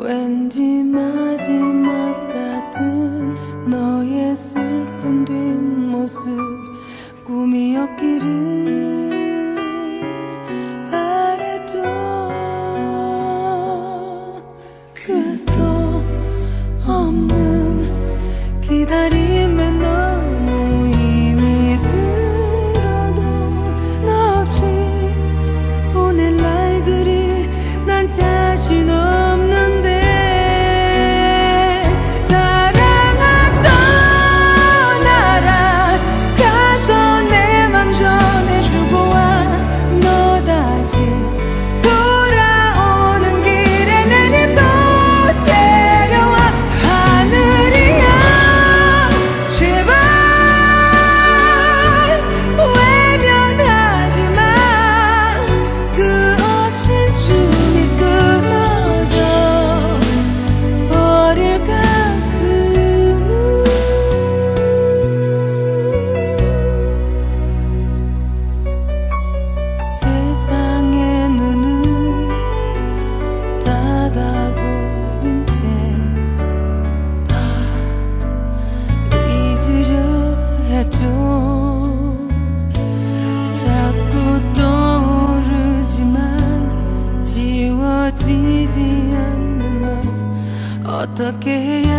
왠지 마지막 같은 너의 슬픈 뒷모습 꿈이었기를 again.